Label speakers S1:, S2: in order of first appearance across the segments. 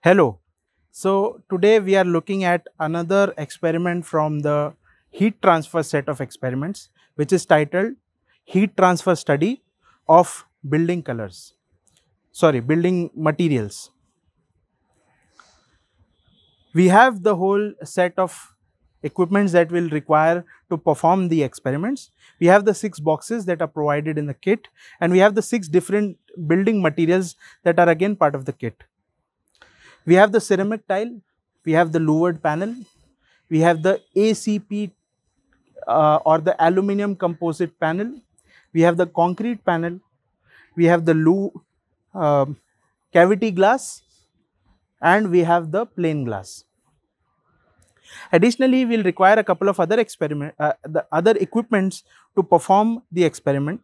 S1: Hello. So today we are looking at another experiment from the heat transfer set of experiments which is titled heat transfer study of building colors sorry building materials. We have the whole set of equipments that will require to perform the experiments. We have the six boxes that are provided in the kit and we have the six different building materials that are again part of the kit. We have the ceramic tile, we have the louvered panel, we have the ACP uh, or the aluminum composite panel, we have the concrete panel, we have the loo, uh, cavity glass and we have the plain glass. Additionally, we will require a couple of other experiment, uh, the other equipments to perform the experiment.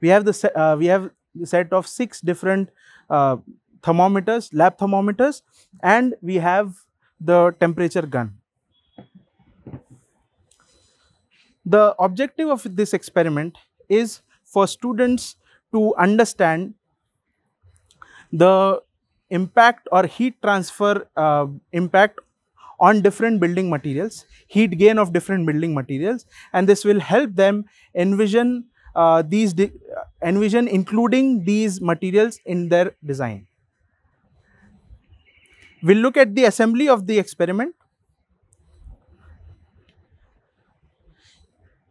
S1: We have the uh, we have the set of six different uh, thermometers, lab thermometers, and we have the temperature gun. The objective of this experiment is for students to understand the impact or heat transfer uh, impact on different building materials, heat gain of different building materials and this will help them envision uh, these envision including these materials in their design. We will look at the assembly of the experiment.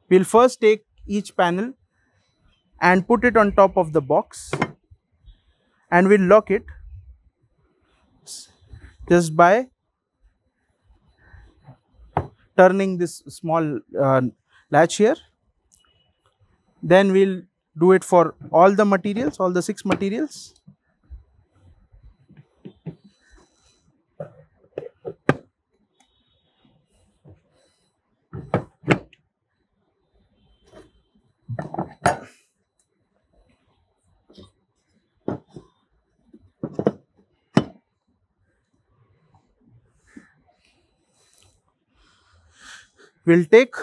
S1: We will first take each panel and put it on top of the box and we will lock it just by turning this small uh, latch here. Then we will do it for all the materials, all the 6 materials. We'll take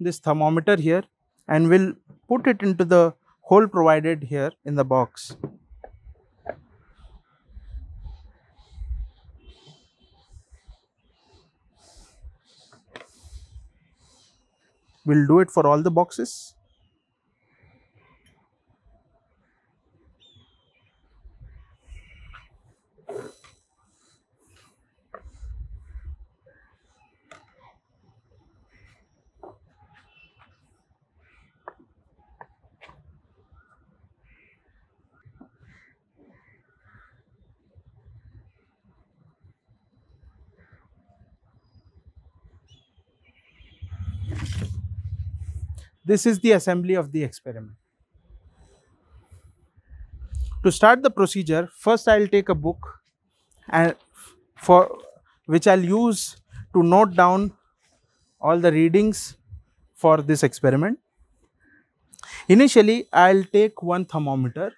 S1: this thermometer here and we'll put it into the hole provided here in the box. We'll do it for all the boxes. This is the assembly of the experiment. To start the procedure, first I will take a book and for which I will use to note down all the readings for this experiment. Initially, I will take one thermometer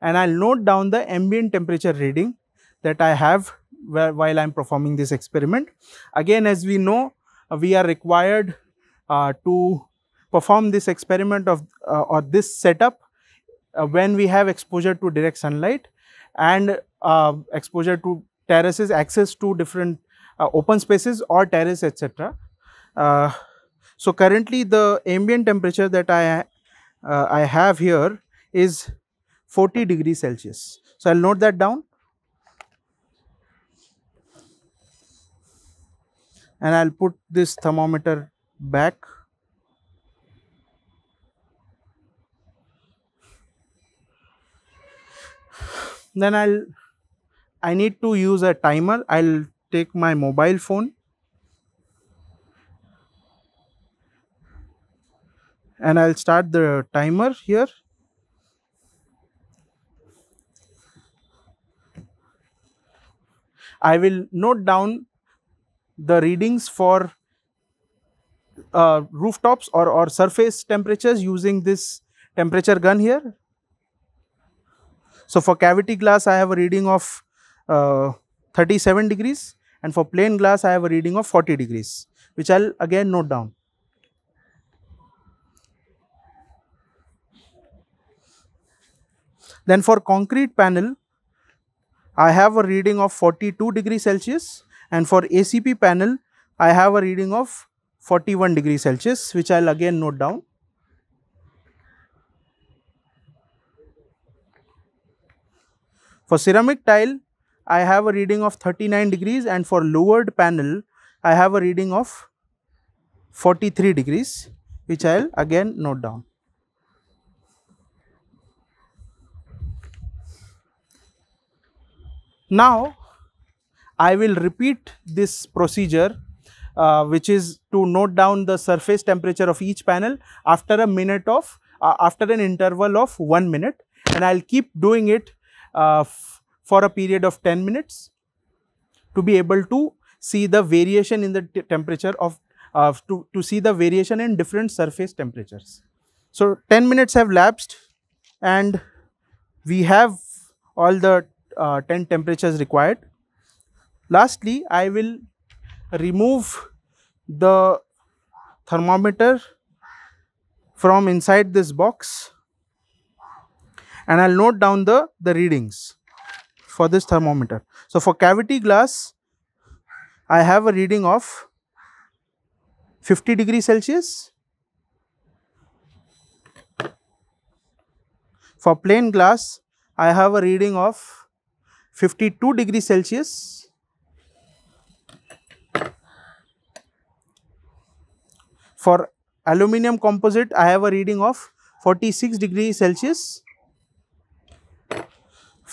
S1: and I will note down the ambient temperature reading that I have while I am performing this experiment. Again, as we know, uh, we are required uh, to perform this experiment of uh, or this setup uh, when we have exposure to direct sunlight and uh, exposure to terraces, access to different uh, open spaces or terrace etc. Uh, so, currently the ambient temperature that I, uh, I have here is 40 degrees Celsius. So, I will note that down and I will put this thermometer back then I'll I need to use a timer. I'll take my mobile phone. And I'll start the timer here. I will note down the readings for uh, rooftops or, or surface temperatures using this temperature gun here so, for cavity glass I have a reading of uh, 37 degrees and for plain glass I have a reading of 40 degrees which I will again note down. Then for concrete panel I have a reading of 42 degrees Celsius and for ACP panel, I have a reading of 41 degrees Celsius, which I'll again note down. For ceramic tile, I have a reading of 39 degrees and for louvered panel, I have a reading of 43 degrees, which I'll again note down. Now, I will repeat this procedure uh, which is to note down the surface temperature of each panel after a minute of uh, after an interval of 1 minute and I will keep doing it for a period of 10 minutes to be able to see the variation in the temperature of to, to see the variation in different surface temperatures. So, 10 minutes have lapsed and we have all the uh, 10 temperatures required. Lastly, I will remove the thermometer from inside this box and I'll note down the, the readings for this thermometer. So, for cavity glass, I have a reading of 50 degrees Celsius. For plain glass, I have a reading of 52 degrees Celsius. For aluminum composite, I have a reading of 46 degrees Celsius.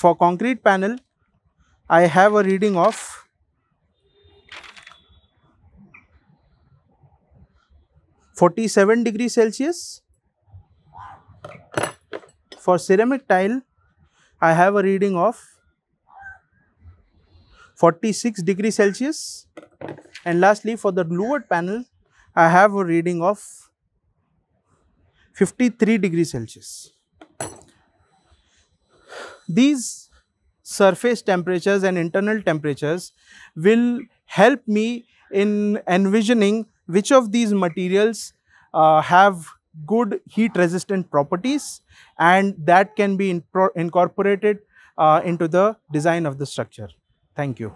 S1: For concrete panel, I have a reading of 47 degrees Celsius. For ceramic tile, I have a reading of 46 degrees Celsius. And lastly, for the louvered panel, I have a reading of 53 degrees Celsius. These surface temperatures and internal temperatures will help me in envisioning which of these materials uh, have good heat resistant properties and that can be incorporated uh, into the design of the structure. Thank you.